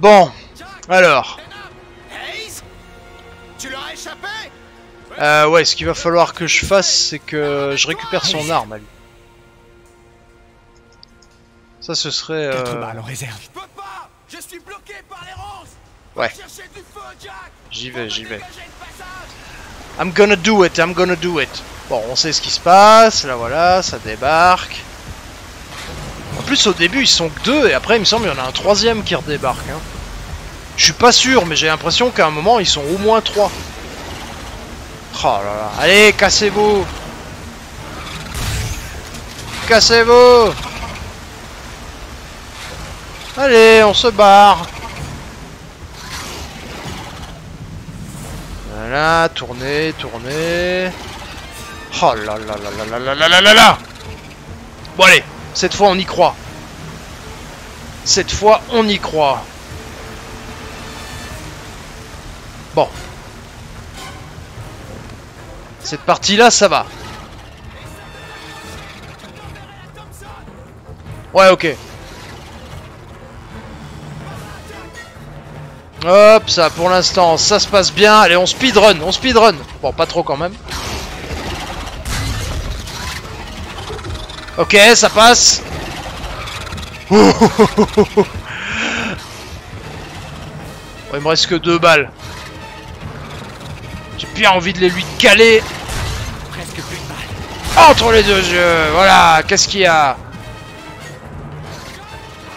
Bon, alors. Euh, ouais, ce qu'il va falloir que je fasse, c'est que je récupère son arme à lui. Ça, ce serait... Quatre Euh... balles en réserve. Je peux pas Je suis bloqué par les ronces Ouais. J'y vais, j'y vais. I'm gonna do it, I'm gonna do it. Bon, on sait ce qui se passe, là voilà, ça débarque. En plus, au début, ils sont que deux, et après, il me semble qu'il y en a un troisième qui redébarque. Hein. Je suis pas sûr, mais j'ai l'impression qu'à un moment, ils sont au moins trois. Oh là là, allez, cassez-vous Cassez-vous Allez, on se barre Voilà, tournez, tournez. Oh là là là là là là là là là là Bon allez, cette fois on y croit. Cette fois on y croit. Bon. Cette partie-là, ça va. Ouais, ok. Hop, ça pour l'instant, ça se passe bien. Allez, on speedrun, on speedrun. Bon, pas trop quand même. Ok, ça passe. Il me reste que deux balles. J'ai bien envie de les lui caler Presque plus de balles. entre les deux yeux. Voilà, qu'est-ce qu'il y a?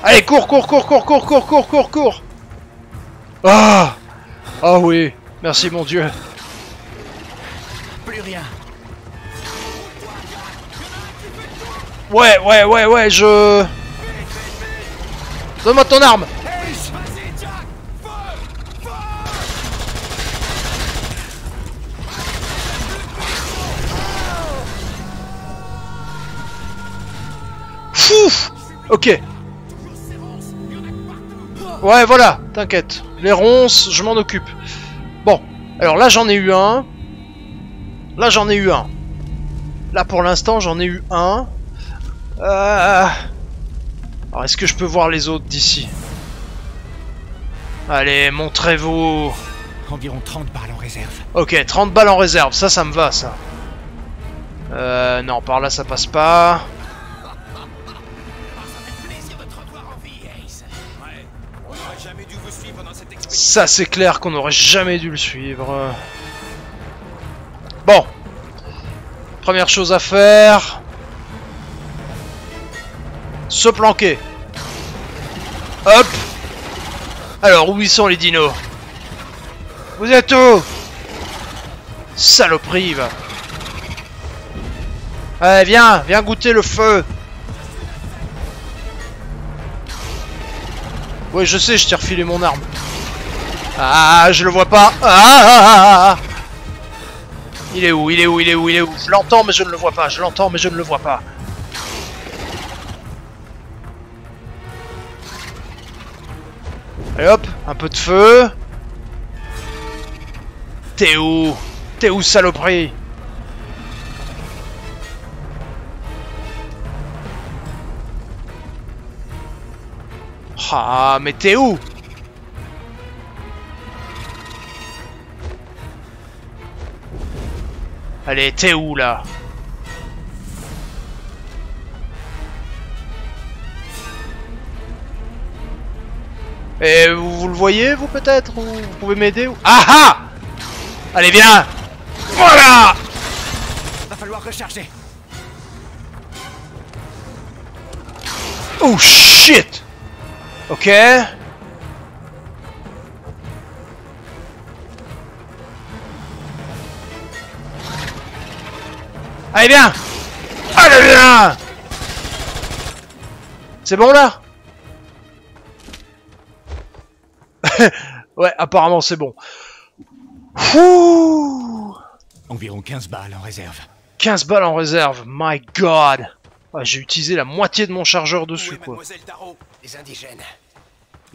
Allez, cours, cours, cours, cours, cours, cours, cours, cours, cours. Ah Ah oui, merci mon dieu. Plus rien. Ouais, ouais, ouais, ouais, je... Donne-moi ton arme Fouf Ok. Ouais, voilà, t'inquiète. Les ronces, je m'en occupe. Bon, alors là j'en ai eu un. Là j'en ai eu un. Là pour l'instant j'en ai eu un. Euh... Alors est-ce que je peux voir les autres d'ici? Allez, montrez-vous Environ 30 balles en réserve. Ok, 30 balles en réserve, ça, ça me va, ça. Euh, non, par là, ça passe pas. N'aurait. Ça, c'est clair qu'on aurait jamais dû le suivre. Bon. Première chose à faire. Se planquer. Hop. Alors, où ils sont les dinos Vous êtes où? Saloperie, va. Allez, viens, viens goûter le feu. Ouais, je sais, je t'ai refilé mon arme. Ah, je le vois pas. Ah, ah, ah, ah. Il est où Il est où Il est où Il est où? Je l'entends, mais je ne le vois pas. Je l'entends, mais je ne le vois pas. Hop, un peu de feu. T'es où? T'es où, saloperie? Ah, mais t'es où? Allez, t'es où là? Et vous, vous le voyez, vous peut-être Ou Vous pouvez m'aider ou... Ah ah Allez, viens Voilà Va falloir recharger. Oh shit Ok. Allez viens Allez viens C'est bon là Ouais, apparemment c'est bon. Ouh Environ 15 balles en réserve. 15 balles en réserve, my god Ah, J'ai utilisé la moitié de mon chargeur dessus quoi. mademoiselle Tarot Les indigènes.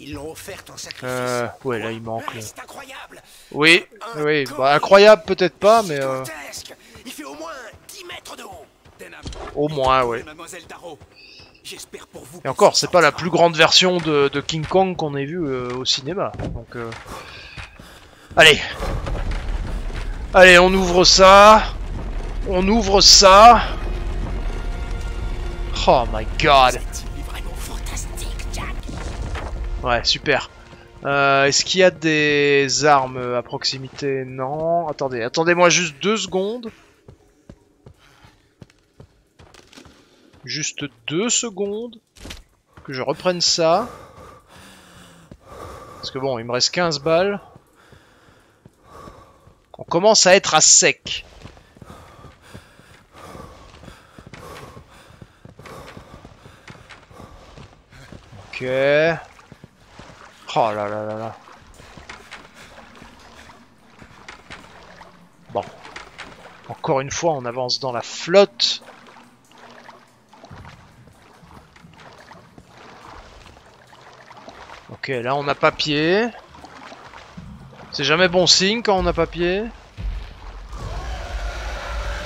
Ils l'ont offerte en sacrifice. Euh, ouais là il manque. là. C'est incroyable Oui, oui, bah incroyable peut-être pas, mais euh, Gigantesque Il fait au moins 10 mètres de haut Denham, au moins ouais. Mademoiselle Tarot J'espère pour vous. Et encore, c'est pas la plus grande version de, de King Kong qu'on ait vue euh, au cinéma. Donc, euh, allez, allez, on ouvre ça, on ouvre ça. Oh my god. Ouais, super. Euh, Est-ce qu'il y a des armes à proximité? Non. Attendez, attendez-moi juste deux secondes. Juste deux secondes. Que je reprenne ça. Parce que bon, il me reste 15 balles. On commence à être à sec. Ok. Oh là là là là. Bon. Encore une fois, on avance dans la flotte. Ok, là on a papier. C'est jamais bon signe quand on a papier.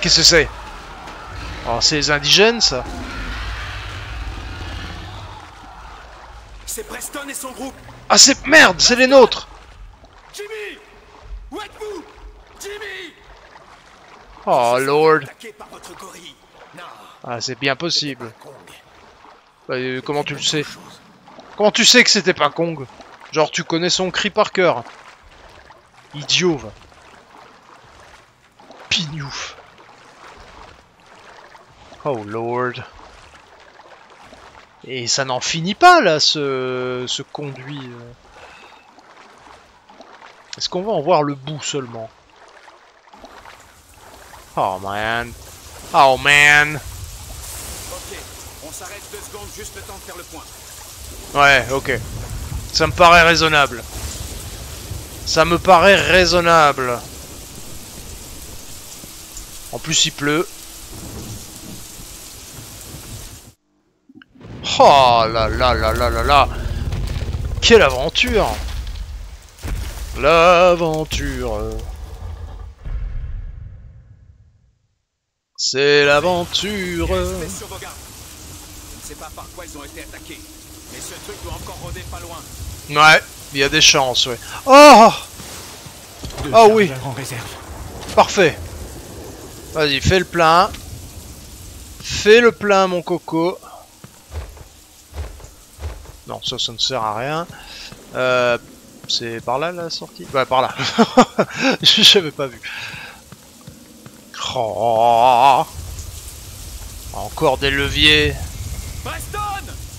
Qu'est-ce que c'est? Oh, c'est les indigènes ça. C'est Preston et son groupe. Ah c'est... Merde, c'est les nôtres. Jimmy! Où êtes-vous? Jimmy! Oh lord. Ah c'est bien possible. Bah, euh, comment tu le sais? Comment tu sais que c'était pas Kong Genre tu connais son cri par cœur. Idiot. Pignouf. Oh lord. Et ça n'en finit pas là ce, ce conduit. euh. Est-ce qu'on va en voir le bout seulement? Oh man. Oh man. Ok, on s'arrête deux secondes, juste le temps de faire le point. Ouais, ok. Ça me paraît raisonnable. Ça me paraît raisonnable. En plus, il pleut. Oh là là là là là là Quelle aventure L'aventure C'est l'aventure mais ce truc doit encore rôder pas loin. Ouais, il y a des chances, ouais. Oh Deux Ah oui. en réserve. Parfait. Vas-y, fais le plein. Fais le plein, mon coco. Non, ça, ça ne sert à rien. Euh, c'est par là la sortie? Ouais, par là. J'avais pas vu. Oh. Encore des leviers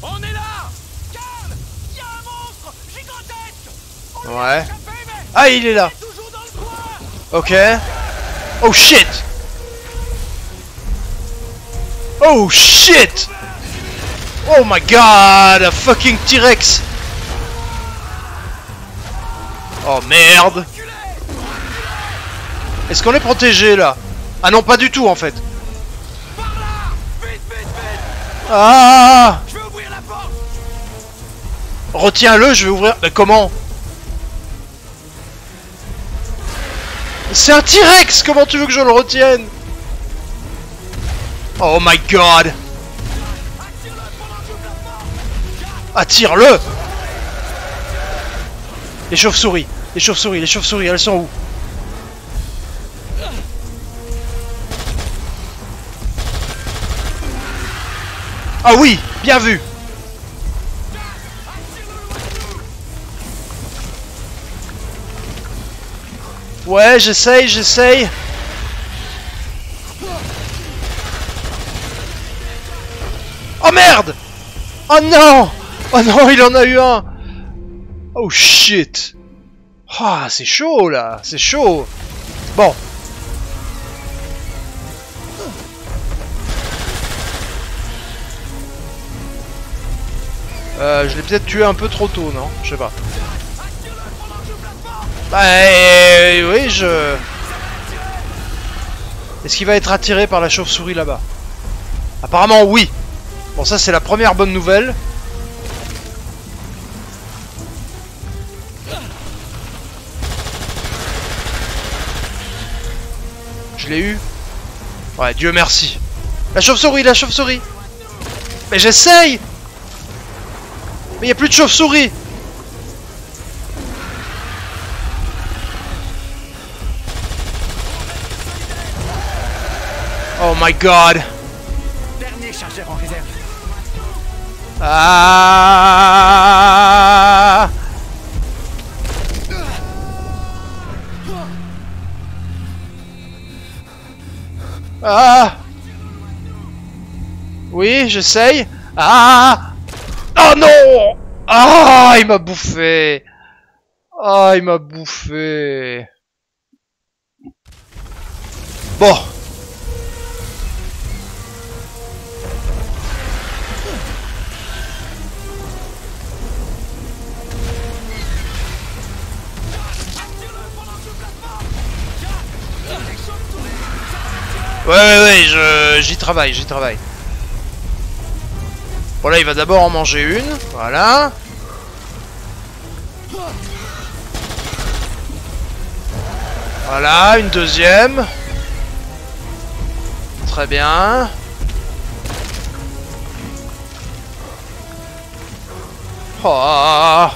On est là Carl Il y a un monstre gigantesque On Ouais. Ah, il est là. Ok. Oh shit Oh shit Oh my god A fucking T-Rex Oh merde Est-ce qu'on est protégé là? Ah non, pas du tout en fait. Ah Retiens-le, je vais ouvrir... Mais comment? C'est un T-Rex Comment tu veux que je le retienne? Oh my god! Attire-le! Les chauves-souris Les chauves-souris, les chauves-souris, elles sont où? Ah oui Bien vu Ouais, j'essaye, j'essaye. Oh merde! Oh non! Oh non, il en a eu un. Oh shit. Ah, c'est chaud là, c'est chaud. Bon. Euh, je l'ai peut-être tué un peu trop tôt, non? Je sais pas. Bah euh, oui, je... Est-ce qu'il va être attiré par la chauve-souris là-bas? Apparemment oui. Bon ça c'est la première bonne nouvelle. Je l'ai eu. Ouais, Dieu merci. La chauve-souris, la chauve-souris. Mais j'essaye! Mais y a plus de chauve-souris my god. Dernier chargeur en réserve. Ah. Ah. Oui, j'essaye. Ah. Oh non. Ah, il m'a bouffé. Ah, il m'a bouffé. Bon Ouais, ouais, ouais, j'y travaille, j'y travaille. Bon, là, il va d'abord en manger une. Voilà. Voilà, une deuxième. Très bien. Oh.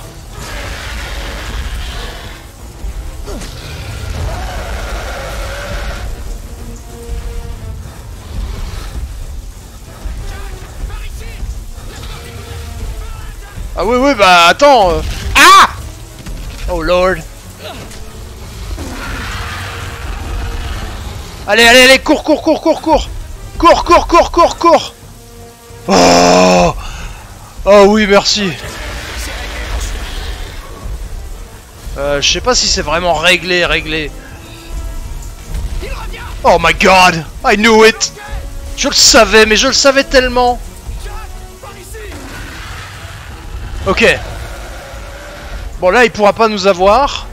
Ah oui, oui, bah attends. euh. Ah Oh lord. Allez, allez, allez, cours, cours, cours, cours, cours. Cours, cours, cours, cours, cours. Oh Oh oui, merci. Euh, je sais pas si c'est vraiment réglé, réglé. Oh my god I knew it Je le savais, mais je le savais tellement Ok. Bon là, il pourra pas nous avoir.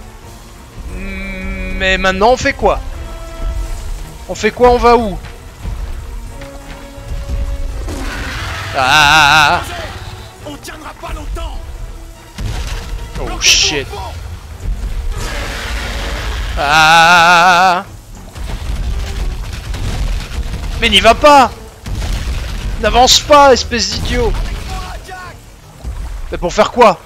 Mais maintenant, on fait quoi? On fait quoi? On va où? Ah On tiendra pas longtemps. Oh shit. Ah. Mais n'y va pas. N'avance pas, espèce d'idiot Mais pour faire quoi?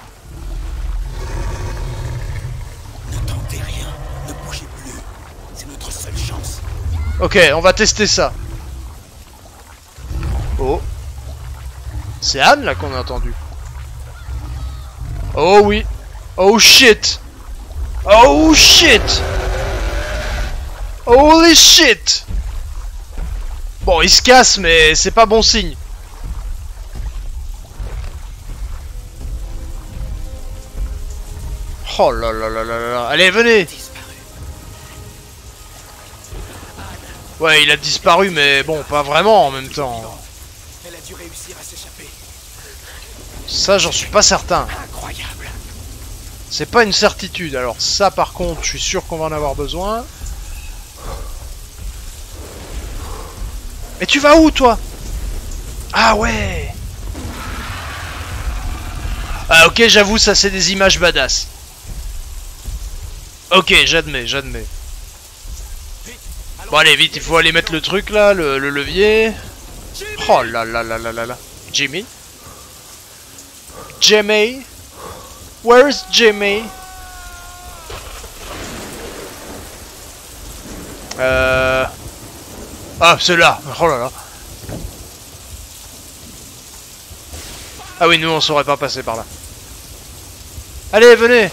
Ne tentez rien, ne bougez plus. C'est notre seule chance. Ok, on va tester ça. Oh. C'est Anne là qu'on a entendu. Oh oui. Oh shit. Oh shit. Holy shit. Bon, il se casse, mais c'est pas bon signe. Oh là là là là là. Allez, venez. Ouais, il a disparu, mais bon, pas vraiment en même temps. Elle a dû réussir à s'échapper. Ça, j'en suis pas certain. Incroyable. C'est pas une certitude. Alors ça, par contre, je suis sûr qu'on va en avoir besoin. Mais tu vas où, toi? Ah ouais Ah ok, j'avoue, ça c'est des images badass. Ok, j'admets, j'admets. Bon allez, vite, il faut aller mettre le truc là, le, le levier. Oh là là là là là là. Jimmy? Jimmy? Where's Jimmy? Euh... Ah, c'est là Oh là là Ah oui, nous on saurait pas passer par là. Allez, venez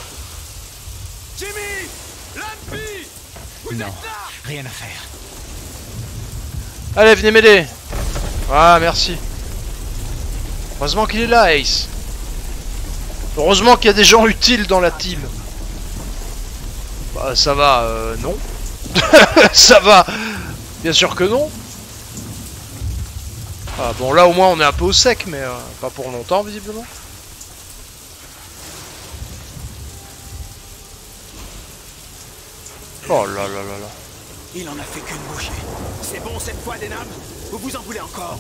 Jimmy Lampy Vous Non, rien à faire. Allez, venez m'aider Ah, merci. Heureusement qu'il est là, Ace. Heureusement qu'il y a des gens utiles dans la team. Bah, ça va, euh, non. ça va Bien sûr que non. Ah, bon, là, au moins, on est un peu au sec, mais euh, pas pour longtemps, visiblement. Oh là là là là. Il en a fait qu'une bouchée. C'est bon cette fois, Denham Vous vous en voulez encore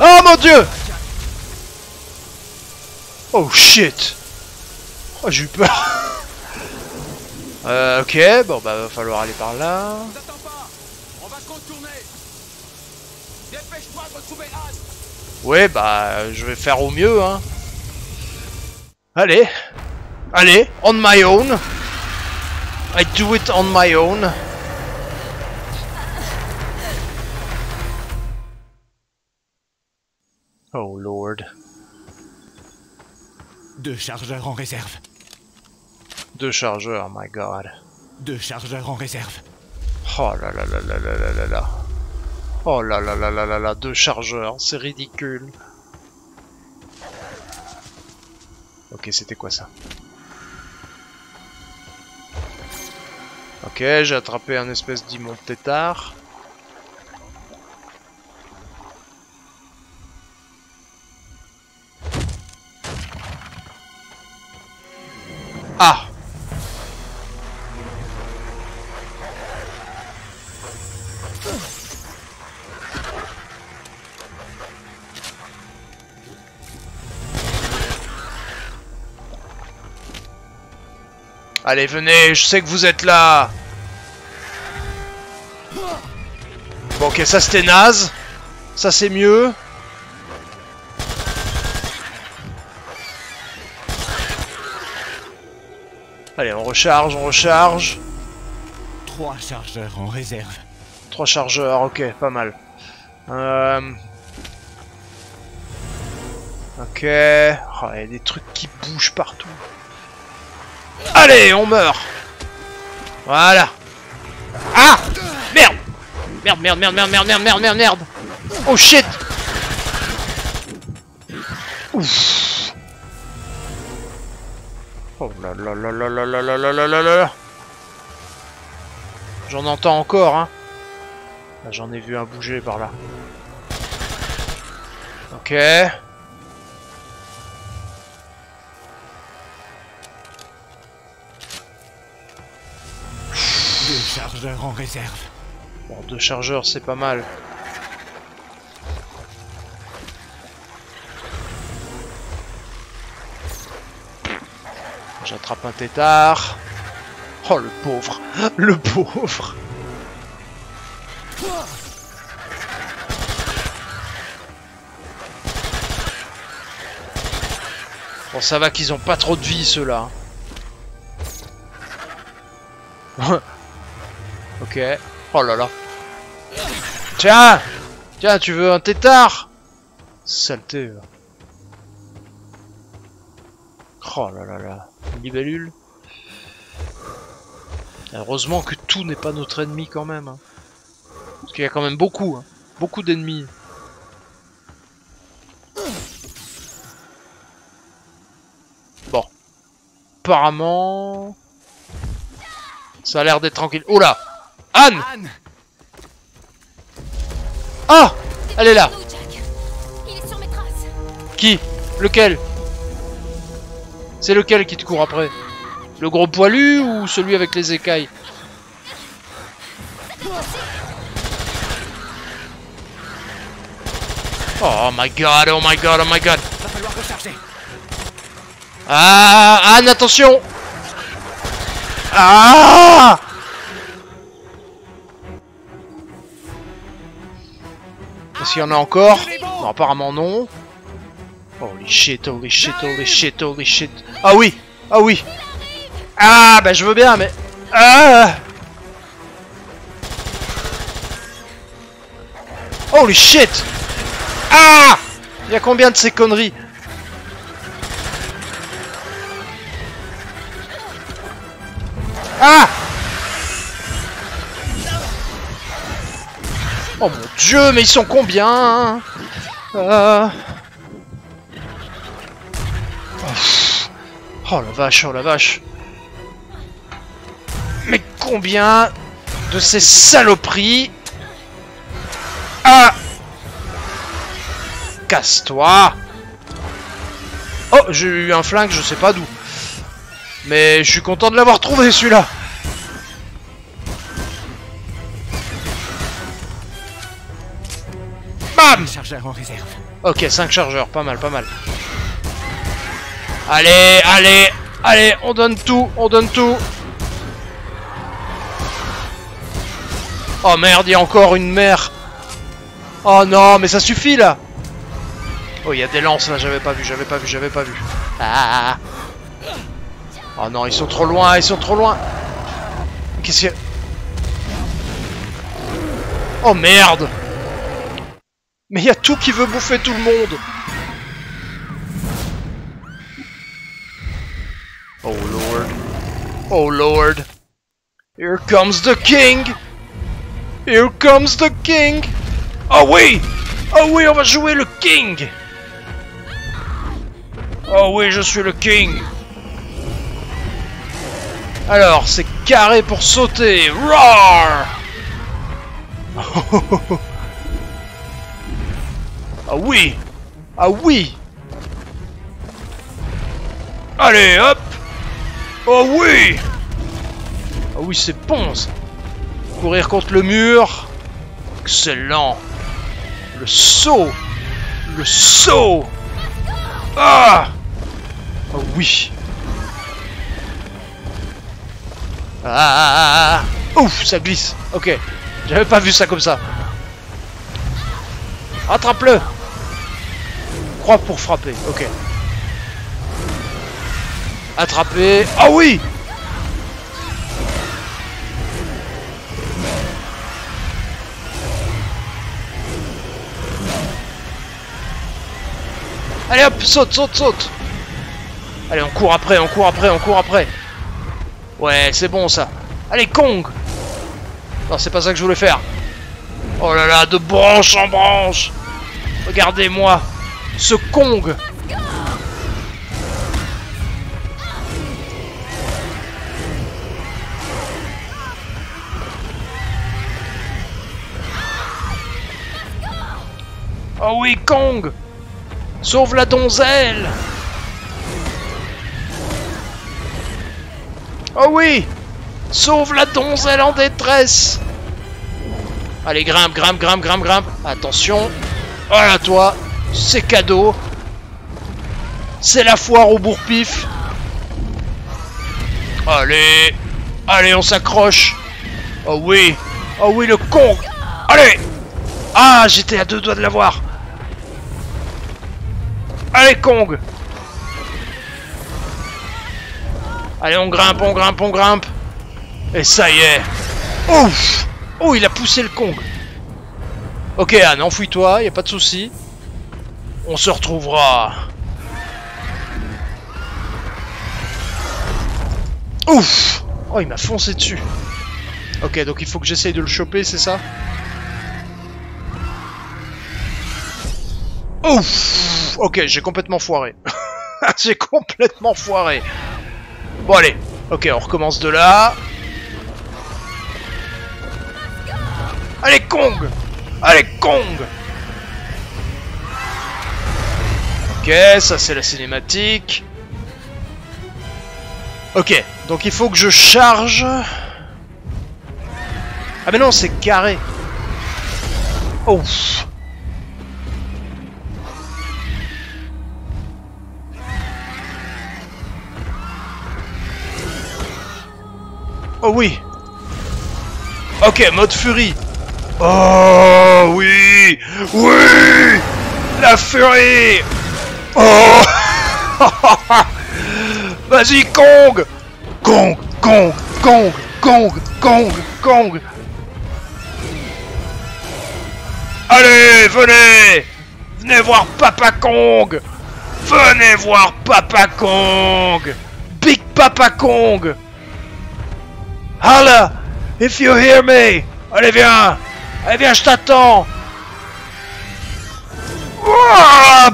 Oh mon dieu Oh shit Oh j'ai eu peur Euh ok, bon bah va falloir aller par là. T'attends pas On va contourner Dépêche-toi de retrouver Anne Ouais, bah, je vais faire au mieux, hein. Allez. Allez, on my own. I do it on my own. Oh lord. Deux chargeurs en réserve. Deux chargeurs, my god. Deux chargeurs en réserve. Oh là là là là là là là là. Oh là là là là là là, deux chargeurs, c'est ridicule. Ok, c'était quoi ça? Ok, j'ai attrapé un espèce d'immonde tétard. Allez, venez, je sais que vous êtes là Bon, ok, ça c'était naze. Ça c'est mieux. Allez, on recharge, on recharge. Trois chargeurs en réserve. Trois chargeurs, ok, pas mal. Euh... Ok. Oh, il y a des trucs qui bougent partout. Allez, on meurt Voilà Ah Merde Merde, merde, merde, merde, merde, merde, merde, merde, merde Oh shit Ouf Oh là là là là là là là là là là J'en entends encore, hein Ah, J'en ai vu un bouger par là. Ok. Chargeurs en réserve. Bon, deux chargeurs, c'est pas mal. J'attrape un tétard. Oh, le pauvre. Le pauvre. Bon, ça va qu'ils ont pas trop de vie, ceux-là. Oh là là. Tiens Tiens, tu veux un tétard? Saleté. Oh là là là. Une libellule. Heureusement que tout n'est pas notre ennemi quand même. hein. Parce qu'il y a quand même beaucoup. hein. Beaucoup d'ennemis. Bon. Apparemment... Ça a l'air d'être tranquille. Oh là Anne. Ah Elle est là. Qui? Lequel? C'est lequel qui te court après? Le gros poilu ou celui avec les écailles? Oh my god, oh my god, oh my god. Ah Anne, attention. Ah Qu'il y en a encore. Non, apparemment non. Holy shit, holy shit, holy shit, holy shit. Ah oui Ah oui. Ah bah je veux bien, mais... Ah. Holy shit. Ah. Il y a combien de ces conneries? Ah dieu, mais ils sont combien hein pff. Oh la vache, oh la vache. Mais combien de ces saloperies Ah Casse-toi Oh, j'ai eu un flingue, je sais pas d'où. Mais je suis content de l'avoir trouvé celui-là. Bam Deux chargeurs en réserve. Ok, 5 chargeurs, pas mal, pas mal. Allez, allez, allez, on donne tout, on donne tout. Oh merde, il y a encore une mer. Oh non, mais ça suffit là. Oh, il y a des lances là, j'avais pas vu, j'avais pas vu, j'avais pas vu. Ah Oh non, ils sont trop loin, ils sont trop loin. Qu'est-ce qu'il y a? Oh merde Mais il y a tout qui veut bouffer tout le monde. Oh lord. Oh lord. Here comes the king. Here comes the king. Oh oui! Oh oui, on va jouer le king. Oh oui, je suis le king. Alors, c'est carré pour sauter. Roar Ah oui. Ah oui. Allez, hop. Oh oui. Ah oui, c'est bon Courir contre le mur. Excellent. Le saut. Le saut. Ah. Oh oui. Ah. Ouf, ça glisse. Ok, j'avais pas vu ça comme ça. Attrape-le Croix pour frapper, ok. Attraper. Ah oui Allez hop, saute, saute, saute Allez, on court après, on court après, on court après. Ouais, c'est bon ça. Allez, Kong Non, c'est pas ça que je voulais faire. Oh là là, de branche en branche Regardez-moi Ce Kong Oh oui, Kong Sauve la donzelle Oh oui Sauve la donzelle en détresse Allez, grimpe, grimpe, grimpe, grimpe, grimpe. Attention. Voilà, toi. C'est cadeau. C'est la foire au bourre-pif. Allez. Allez, on s'accroche. Oh oui. Oh oui, le con. Allez. Ah, j'étais à deux doigts de l'avoir. Allez, Kong. Allez, on grimpe, on grimpe, on grimpe. Et ça y est. Ouf Oh, il a poussé le Kong. Ok, Anne, enfouis-toi, y a pas de souci. On se retrouvera. Ouf Oh, il m'a foncé dessus. Ok, donc il faut que j'essaye de le choper, c'est ça? Ouf Ok, j'ai complètement foiré. j'ai complètement foiré. Bon, allez. Ok, on recommence de là. Allez, Kong Allez, Kong Ok, ça c'est la cinématique. Ok, donc il faut que je charge... Ah mais non, c'est carré. Oh. Oh oui. Ok, mode furie. Oh oui. Oui. La furie Oh. Vas-y Kong. Kong Kong Kong Kong Kong Kong. Allez, venez. Venez voir Papa Kong. Venez voir Papa Kong. Big Papa Kong. Holla If you hear me. Allez, viens. Allez, viens, je t'attends. Oh,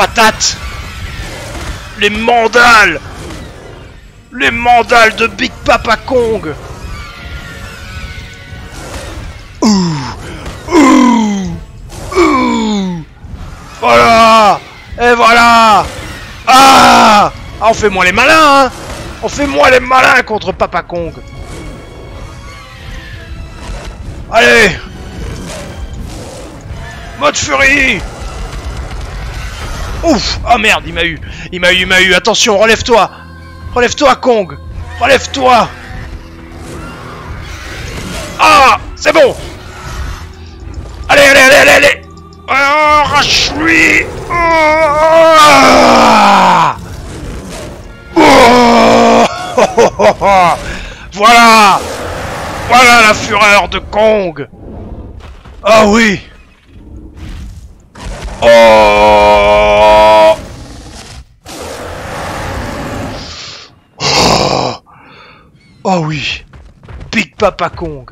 patate. Les mandales. Les mandales de Big Papa Kong. Ouh. Ouh. Ouh. Voilà. Et voilà. Ah. Ah, on fait moins les malins, hein. On fait moins les malins contre Papa Kong. Allez. Mode furie Ouf Oh merde, il m'a eu Il m'a eu, il m'a eu. Attention, relève-toi. Relève-toi, Kong. Relève-toi. Ah C'est bon. Allez, allez, allez, allez, allez. Arrache-lui Ah Oh. Voilà. Voilà la fureur de Kong. Ah oui. Oh Oh Oh oui. Big Papa Kong.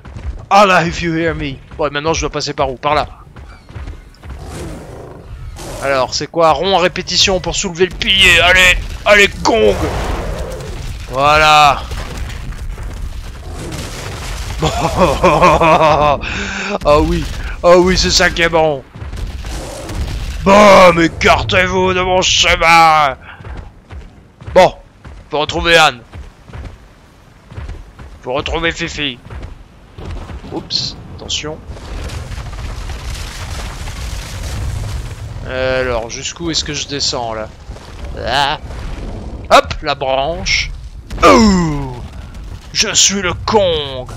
Allah if you hear me. Bon, maintenant je dois passer par où? Par là. Alors, c'est quoi? Rond en répétition pour soulever le pilier. Allez Allez, Kong. Voilà. Ah oui. Ah oui, c'est ça qui est bon. Bon, écartez-vous de mon chemin Bon, faut retrouver Anne. Faut retrouver Fifi. Oups, attention. Alors, jusqu'où est-ce que je descends là? Là. Hop, la branche. Oh Je suis le Kong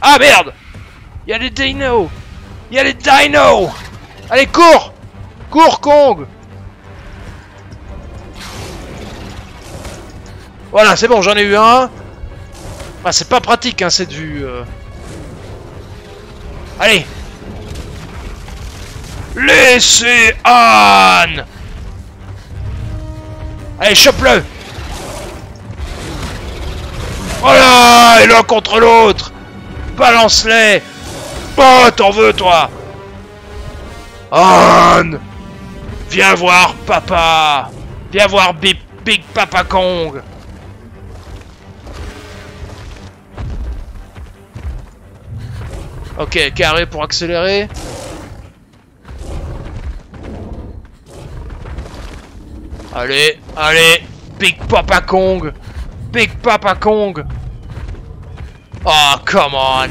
Ah merde Il y a les dinos Il y a les dinos Allez, cours Cours, Kong Voilà, c'est bon, j'en ai eu un. Ah, c'est pas pratique, hein, cette vue. euh. Allez. Laissez Anne. Allez, chope-le. Voilà Et l'un contre l'autre. Balance-les. Oh, t'en veux, toi. Anne. Viens voir papa. Viens voir Big, Big Papa Kong Ok, carré pour accélérer. Allez, allez, Big Papa Kong, Big Papa Kong. Oh, come on.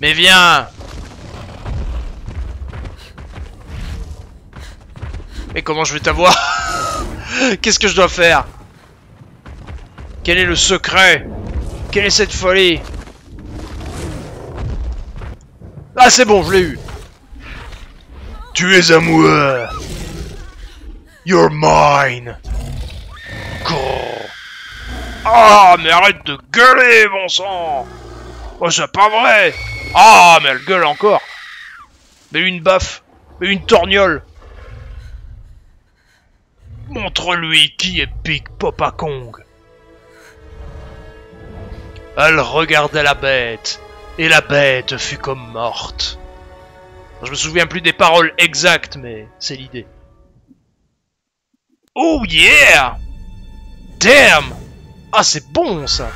Mais viens. Mais comment je vais t'avoir? Qu'est-ce que je dois faire? Quel est le secret? Quelle est cette folie Ah c'est bon, je l'ai eu. Tu es à moi You're mine. Ah mais arrête de gueuler, bon sang. Oh c'est pas vrai. Ah mais elle gueule encore. Mais une baffe Mais une torgnole. Montre-lui qui est Big Papa Kong elle regardait la bête, et la bête fut comme morte. Je me souviens plus des paroles exactes, mais c'est l'idée. Oh yeah Damn Ah c'est bon ça